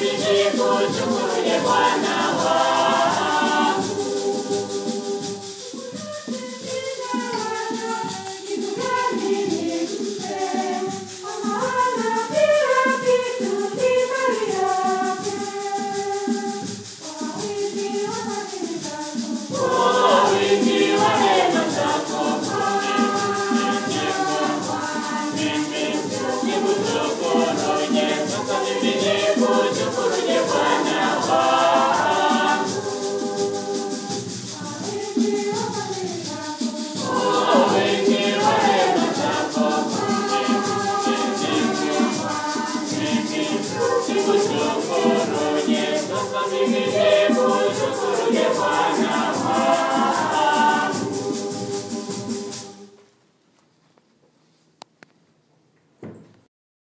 你知不住也。Jesus is here.